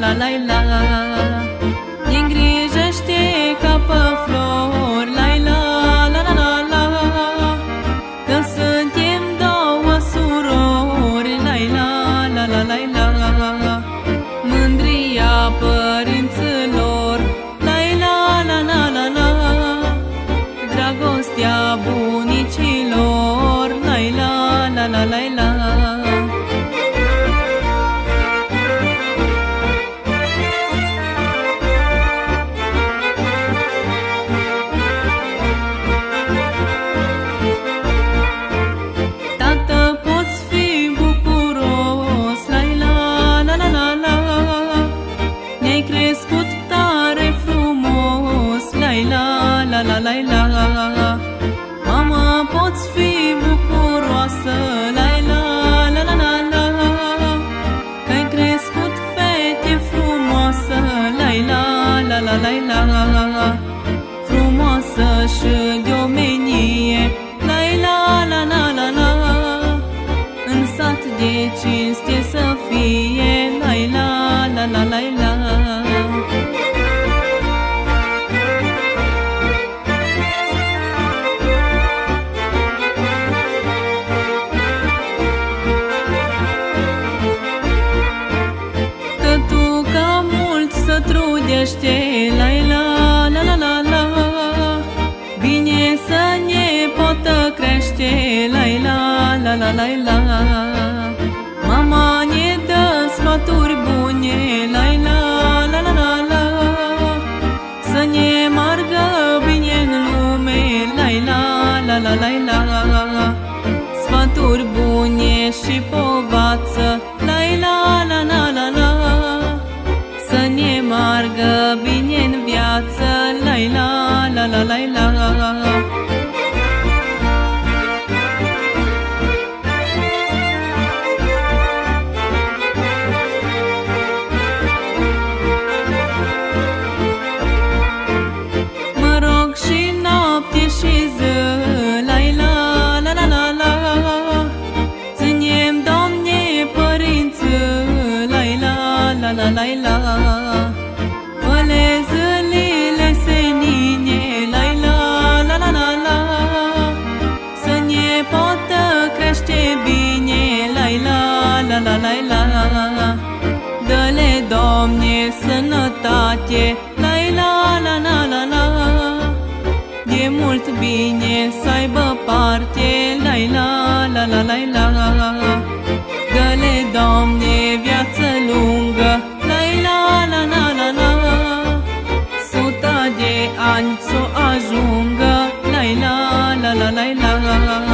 la la la Îi îngrijește ca pe flori la la la la la la Când suntem două surori la la la la la la Mândria părinților la la la la la la Dragostea bunicilor la la la la la la la la la la Mama, poți fi bucuroasă, la la la la la la Că ai crescut fete frumoasă, la la la la la la Frumoasă și de omenie, la la la la la la În sat de cinste să fie, la la la la la crește, la la la la la la Bine să ne poată crește, la la la la la la Mama ne dă sfaturi bune, la la la la la la Să ne margă bine în lume, la la la la la la Sfaturi bune și povață, la la la la la la Să ne margă bine în viață, la la la la la la Mă rog și noapte și zi, la la la la la la Ținem, Doamne, părinți, la la la la la la Fă-le zilele senine, la la la la la la Să ne poată crește bine, la la la la la la Dă-le, Doamne, sănătate, la la la la la la De mult bine să aibă parte, la la la la la la ani Să o ajungă la la la la la la.